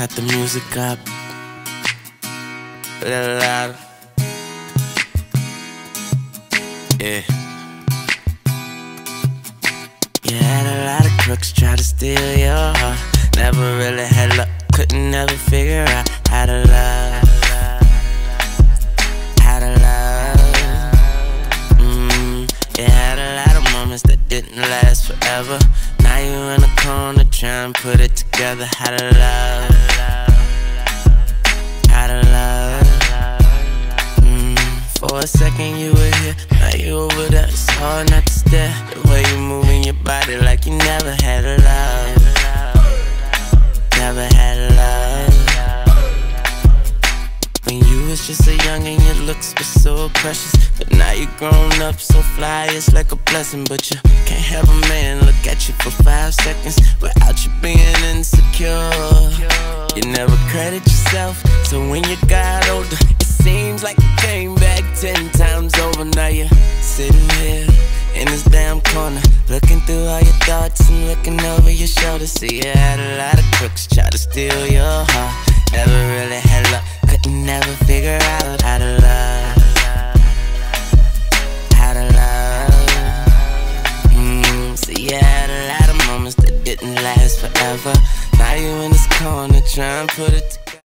cut the music up. A little louder. Yeah. You had a lot of crooks try to steal your heart. Never really had luck, couldn't never figure out how to love. How to love. Mm, you had a lot of moments that didn't last forever. Now you in the corner trying to put it together. How to love. A second you were here, now you over there. It's hard not to stare. The way you moving your body like you never had a love. Never had a love. When you was just a young and your looks were so precious. But now you grown up so fly, it's like a blessing. But you can't have a man look at you for five seconds without you being insecure. You never credit yourself, so when you got older, it seems like ten times over. Now you're sitting here in this damn corner, looking through all your thoughts and looking over your shoulder. See, you had a lot of crooks try to steal your heart. Never really had luck, couldn't never figure out how to love. How to love. Mm, see, you had a lot of moments that didn't last forever. Now you in this corner trying to put it together.